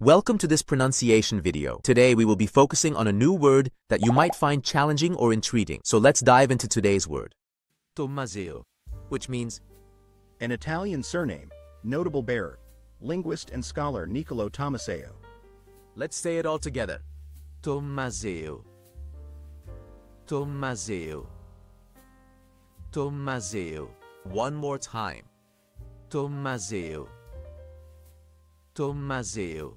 Welcome to this pronunciation video. Today we will be focusing on a new word that you might find challenging or intriguing. So let's dive into today's word. Tommaseo, which means An Italian surname, notable bearer, linguist and scholar Niccolo Tommaseo. Let's say it all together. Tommaseo. Tommaseo. Tommaseo. One more time. Tommaseo. Tommaseo.